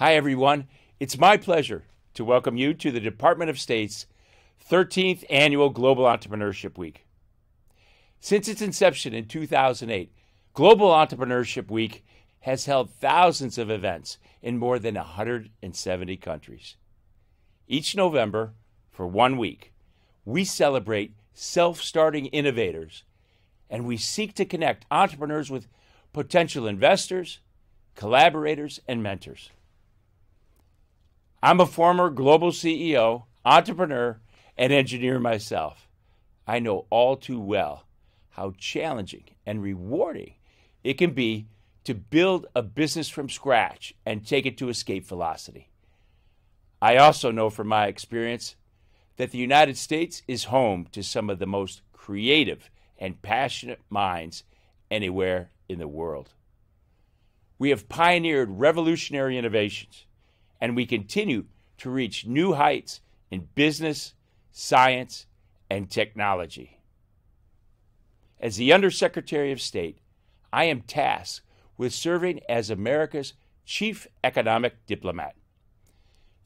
Hi, everyone. It's my pleasure to welcome you to the Department of State's 13th Annual Global Entrepreneurship Week. Since its inception in 2008, Global Entrepreneurship Week has held thousands of events in more than 170 countries. Each November, for one week, we celebrate self starting innovators and we seek to connect entrepreneurs with potential investors, collaborators, and mentors. I'm a former global CEO, entrepreneur, and engineer myself. I know all too well how challenging and rewarding it can be to build a business from scratch and take it to escape velocity. I also know from my experience that the United States is home to some of the most creative and passionate minds anywhere in the world. We have pioneered revolutionary innovations and we continue to reach new heights in business, science, and technology. As the Undersecretary of State, I am tasked with serving as America's chief economic diplomat.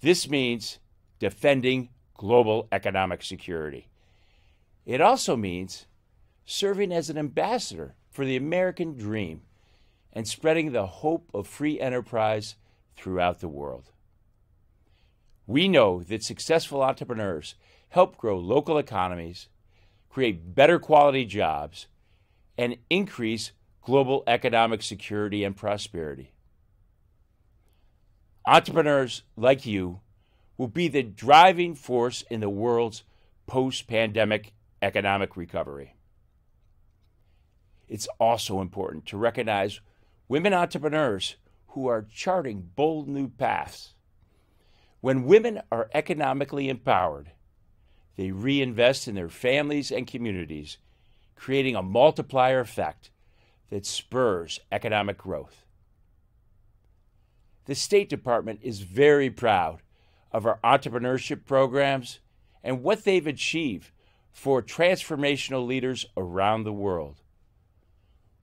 This means defending global economic security. It also means serving as an ambassador for the American dream and spreading the hope of free enterprise throughout the world. We know that successful entrepreneurs help grow local economies, create better quality jobs, and increase global economic security and prosperity. Entrepreneurs like you will be the driving force in the world's post pandemic economic recovery. It's also important to recognize women entrepreneurs who are charting bold new paths when women are economically empowered, they reinvest in their families and communities, creating a multiplier effect that spurs economic growth. The State Department is very proud of our entrepreneurship programs and what they've achieved for transformational leaders around the world.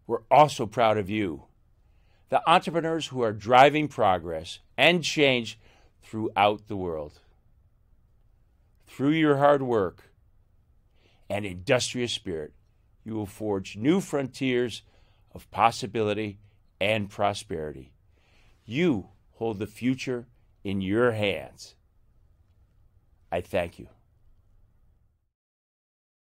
We're also proud of you, the entrepreneurs who are driving progress and change throughout the world. Through your hard work and industrious spirit, you will forge new frontiers of possibility and prosperity. You hold the future in your hands. I thank you.